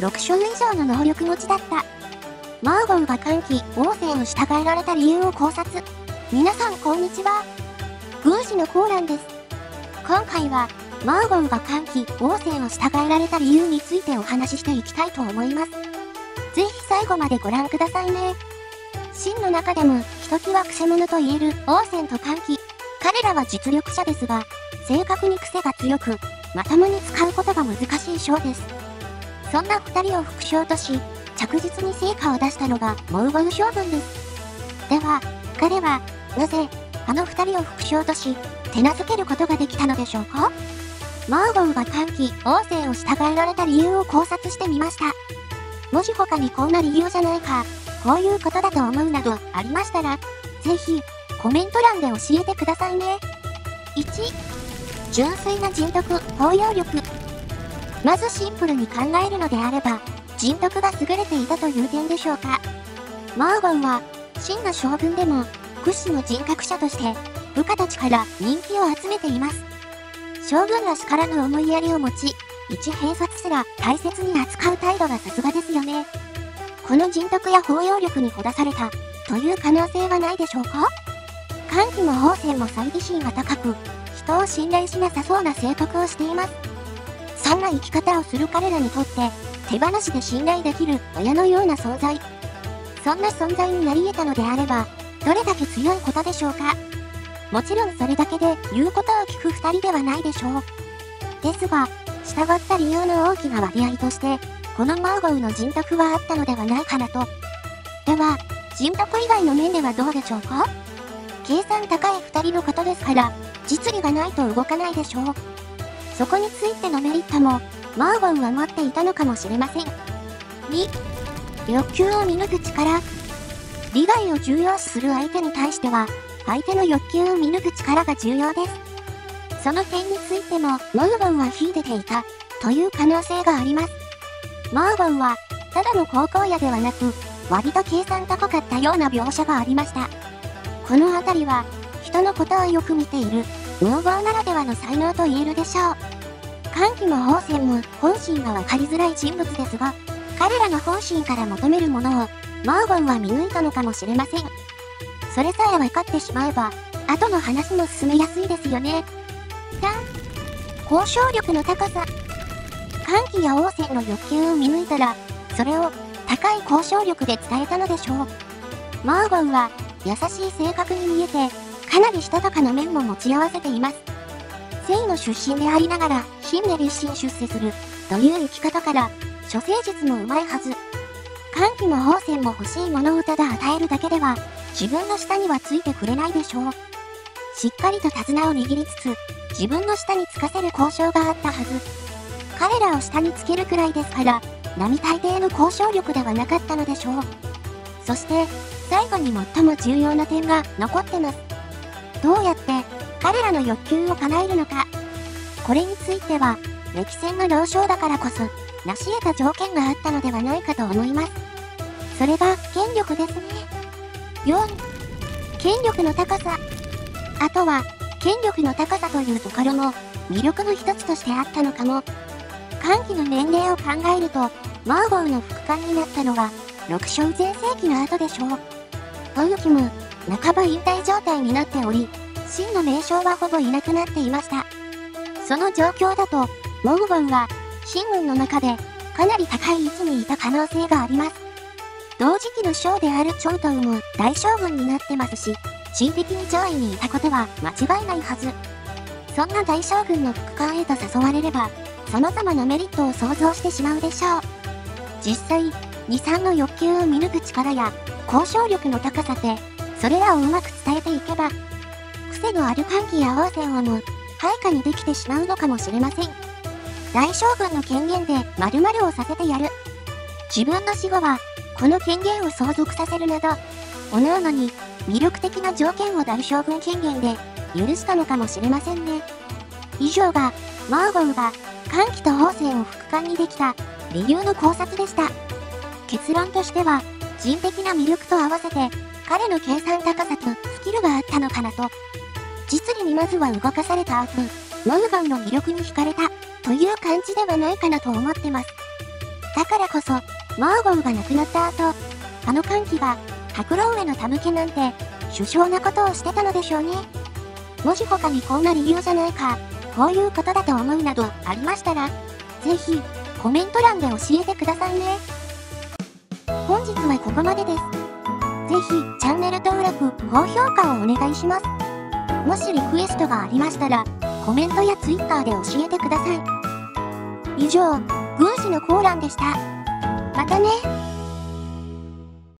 6種類以上の能力持ちだった。マーゴンが歓喜、王政を従えられた理由を考察。皆さんこんにちは。宮司のコーランです。今回は、マーゴンが歓喜、王政を従えられた理由についてお話ししていきたいと思います。ぜひ最後までご覧くださいね。真の中でも、ひときわ癖者と言える王政と歓喜。彼らは実力者ですが、正確に癖が強く、まともに使うことが難しい将です。そんな二人を副将とし、着実に成果を出したのがモウゴル将軍です。では、彼は、なぜ、あの二人を副将とし、手なずけることができたのでしょうか？マーゴンが歓喜、王政を従えられた理由を考察してみました。もし他にこんな理由じゃないか、こういうことだと思うなどありましたら、ぜひ、コメント欄で教えてくださいね。1、純粋な人徳、包容力。まずシンプルに考えるのであれば、人徳が優れていたという点でしょうか。マーゴンは、真の将軍でも、屈指の人格者として、部下たちから人気を集めています。将軍らしからぬ思いやりを持ち、一兵卒すら大切に扱う態度がさすがですよね。この人徳や包容力にほだされた、という可能性はないでしょうか歓喜も宝泉も猜疑心が高く、人を信頼しなさそうな性格をしています。そんな生き方をする彼らにとって、手放しで信頼できる親のような存在。そんな存在になり得たのであれば、どれだけ強いことでしょうか。もちろんそれだけで言うことを聞く二人ではないでしょう。ですが、従った理由の大きな割合として、このマーゴウの人徳はあったのではないかなと。では、人徳以外の面ではどうでしょうか計算高い二人のことですから、実利がないと動かないでしょう。そこについてのメリットも、マーゴンは持っていたのかもしれません。2、欲求を見抜く力。利害を重要視する相手に対しては、相手の欲求を見抜く力が重要です。その点についても、マーゴンは秀でていた、という可能性があります。マーゴンは、ただの高校野ではなく、割と計算高かったような描写がありました。このあたりは、人のことをよく見ている、無謀ならではの才能と言えるでしょう。歓喜も宝泉も本心がわかりづらい人物ですが、彼らの本心から求めるものを、マーゴンは見抜いたのかもしれません。それさえ分かってしまえば、後の話も進めやすいですよね。3、交渉力の高さ。歓喜や王泉の欲求を見抜いたら、それを高い交渉力で伝えたのでしょう。マーゴンは優しい性格に見えて、かなりしたたかな面も持ち合わせています。聖の出身でありながら、真で立身出世する、という生き方から、処世術もうまいはず。歓喜も宝泉も欲しいものをただ与えるだけでは、自分の下にはついてくれないでしょう。しっかりと手綱を握りつつ、自分の下につかせる交渉があったはず。彼らを下につけるくらいですから、並大抵の交渉力ではなかったのでしょう。そして、最後に最も重要な点が残ってます。どうやって彼らの欲求を叶えるのか。これについては、歴戦の老将だからこそ、成し得た条件があったのではないかと思います。それが、権力ですね。4、権力の高さ。あとは、権力の高さというところも、魅力の一つとしてあったのかも。歓喜の年齢を考えると、マーゴーの副官になったのは、6勝全盛期の後でしょう。トウユキも、半ば引退状態になっており、真の名称はほぼいなくなっていました。その状況だと、モグゴンは、新軍の中で、かなり高い位置にいた可能性があります。同時期の将であるチョウトウも大将軍になってますし、地位的に上位にいたことは間違いないはず。そんな大将軍の副官へと誘われれば、様々なメリットを想像してしまうでしょう。実際、2、3の欲求を見抜く力や交渉力の高さで、それらをうまく伝えていけば、癖のある歓喜や王戦をも、配下にできてしまうのかもしれません。大将軍の権限で〇〇をさせてやる。自分の死後は、この権限を相続させるなど、各々に魅力的な条件を大将軍権限で許したのかもしれませんね。以上が、マーゴンが歓喜と王戦を副官にできた理由の考察でした。結論としては、人的な魅力と合わせて、彼の計算高さとスキルがあったのかなと。実利にまずは動かされた後、モルガンの魅力に惹かれた、という感じではないかなと思ってます。だからこそ、マーゴンが亡くなった後、あの歓喜が、白老への手向けなんて、首相なことをしてたのでしょうね。もし他にこんな理由じゃないか、こういうことだと思うなどありましたら、ぜひ、コメント欄で教えてくださいね。本日はここまでです。ぜひ、チャンネル登録、高評価をお願いします。もしリクエストがありましたら、コメントや Twitter で教えてください。以上、軍師のコーランでした。またね。